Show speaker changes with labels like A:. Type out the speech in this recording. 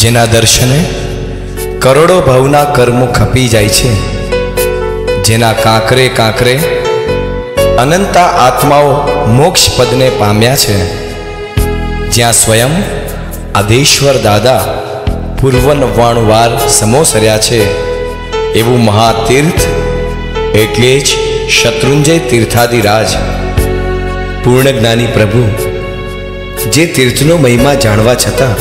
A: જેના દર્શને કરોડો ભાવના કર્મો ખપી જાય છે, જેના કાંકરે કાંકરે અનંતા આત્માઓ મોક્ષ પદને પામ્યા છે, જ્યાં સ્વયં આદેશ્વર દાદા પૂર્વન વાણવાર સમોસર્યા છે. એવું મહાતીર્થ એટલે જ શત્રુંજય તીર્થાદિરાજ પૂર્ણ જ્ઞાની પ્રભુ, જે તીર્થનો મહિમા જાણવા છતાં